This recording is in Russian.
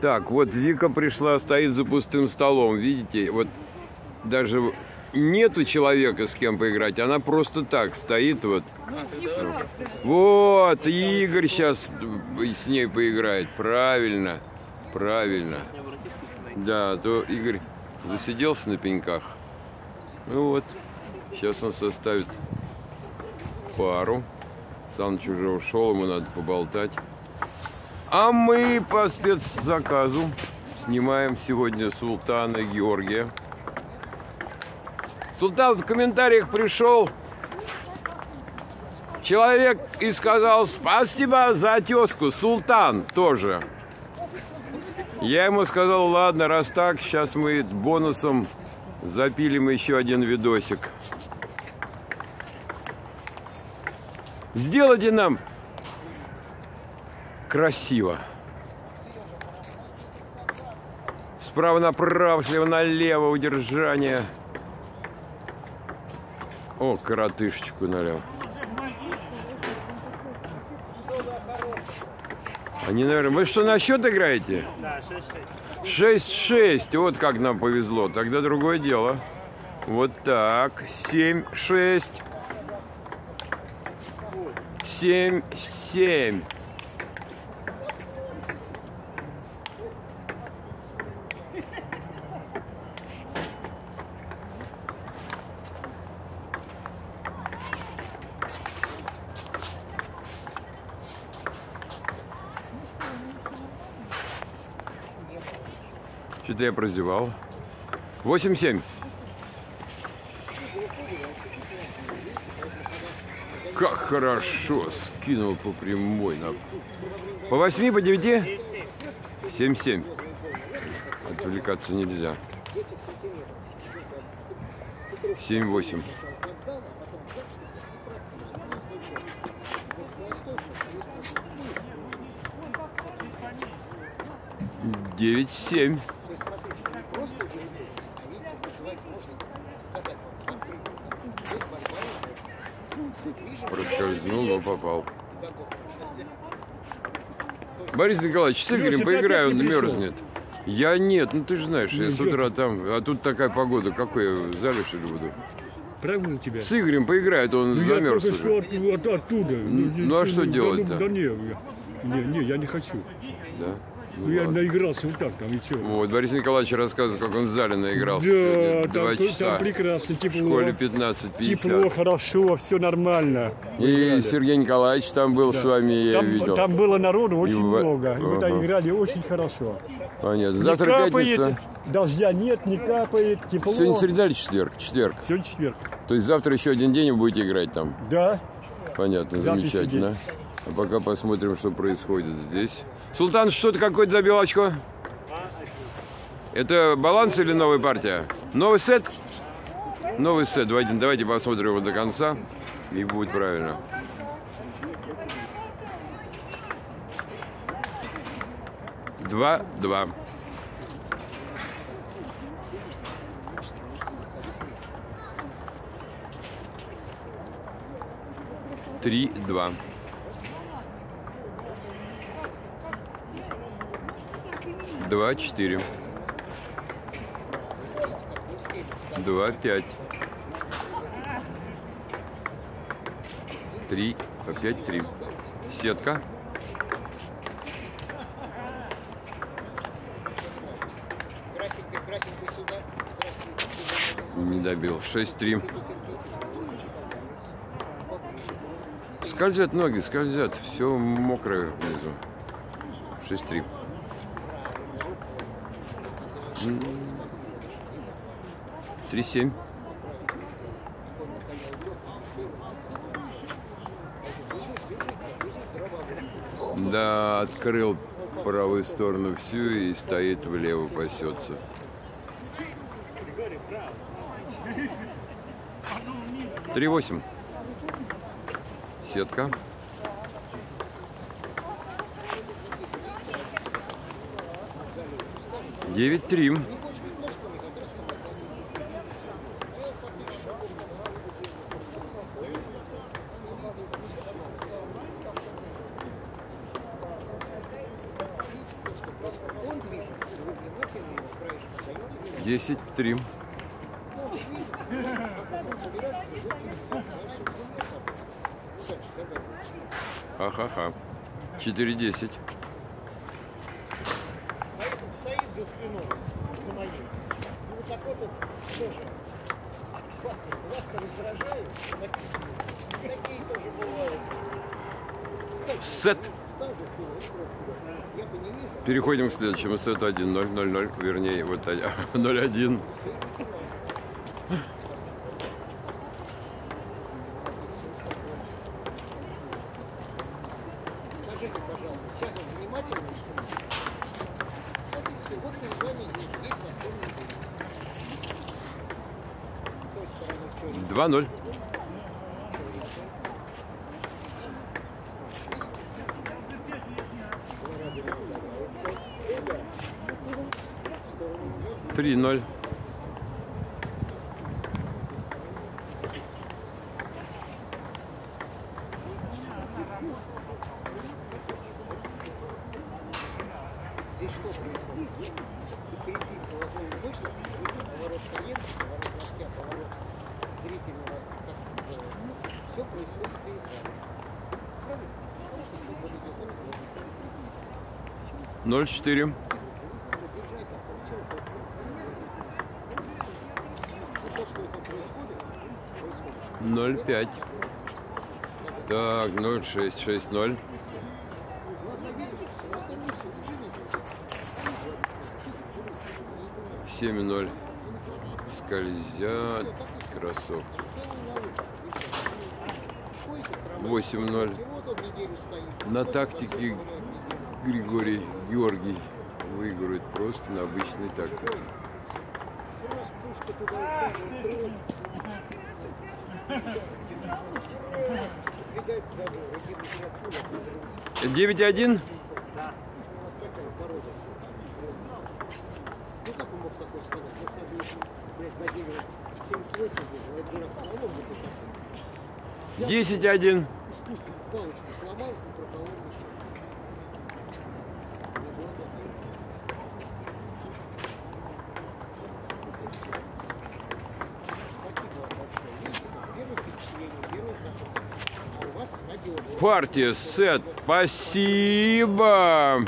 Так, вот Вика пришла, стоит за пустым столом, видите? Вот даже нету человека, с кем поиграть, она просто так стоит вот. Вот, Игорь сейчас с ней поиграет, правильно, правильно. Да, а то Игорь засиделся на пеньках. Ну вот, сейчас он составит пару. Саныч уже ушел, ему надо поболтать. А мы по спецзаказу снимаем сегодня Султана Георгия. Султан в комментариях пришел человек и сказал спасибо за тезку. Султан тоже. Я ему сказал, ладно, раз так, сейчас мы бонусом запилим еще один видосик. Сделайте нам красиво. Справа направо, слева налево удержание. О, коротышечку налево. Они, наверное... Вы что, на счет играете? Да, 6-6. 6-6. Вот как нам повезло. Тогда другое дело. Вот так. 7-6. 7-7. Что-то я прозевал. 8-7. Как хорошо скинул по прямой. На... По 8, по 9? 7-7. Отвлекаться нельзя. 7-8. Девять семь. Проскользнул, но попал. Борис Николаевич, с Игорем поиграю, он мерзнет. Я нет, ну ты же знаешь, я с утра там, а тут такая погода, какой я в зале что ли буду? Правильно тебя? С Игорем поиграет, он ну, замерз я уже. От, оттуда. Ну, ну а что делать-то? Да не, не, не, я не хочу. Да? Ну, я наигрался вот так там и все. Вот, Борис Николаевич рассказывает, как он в зале наигрался да. Там, Два часа. там прекрасно, тепло. В школе 15-50. Тепло, хорошо, все нормально. И Сергей Николаевич там был да. с вами, я там, видел. Там было народу очень и много. И вот ага. играли очень хорошо. Понятно. Завтра не капает, пятница. Дождя нет, не капает, тепло. Сегодня среда или четверг? Четверг. Сегодня четверг. То есть завтра еще один день вы будете играть там? Да. Понятно, замечательно. А пока посмотрим, что происходит здесь. Султан, что-то какой-то забил очко? Это баланс или новая партия? Новый сет? Новый сет. Давайте, давайте посмотрим его до конца. И будет правильно. Два-два. 3-2. Два, четыре. Два, пять. Три, опять три. Сетка. Не добил. Шесть, три. Скользят ноги, скользят. Все мокрое внизу. Шесть, три. Три семь. Да, открыл правую сторону всю и стоит влево, пасется. Три восемь. Сетка. Девять три. 10-3. Ха-ха-ха. 4-10. стоит. Сет. Переходим к следующему сету 1-0-0-0, вернее, вот 0-1. Скажите, пожалуйста, сейчас он внимательно Вот и все. Вот перед вами есть, есть настольный теннис. С той стороны что ли? 2-0. Три ноль. Зрительного, как называется. Все происходит перед вами. Правильно? Потому что футбол идет на голову. 0-4. Бежать, а то все. Вот то, что это происходит, происходит. 0-5. Так, 0-6, 6-0. Глаза видят, все остальное все движение. 7-0. Скользят Ходите, 8-0. Вот он неделю стоит. На тактике Григорий Георгий выигрывает просто на обычной тактике. Забор, один как он мог такое сказать? Я сразу еще, блядь, дерево 78 был, а дурак сломал мне тут 10-1. Искусственно палочку сломал и проколол еще. А. Партия, сет. Спасибо.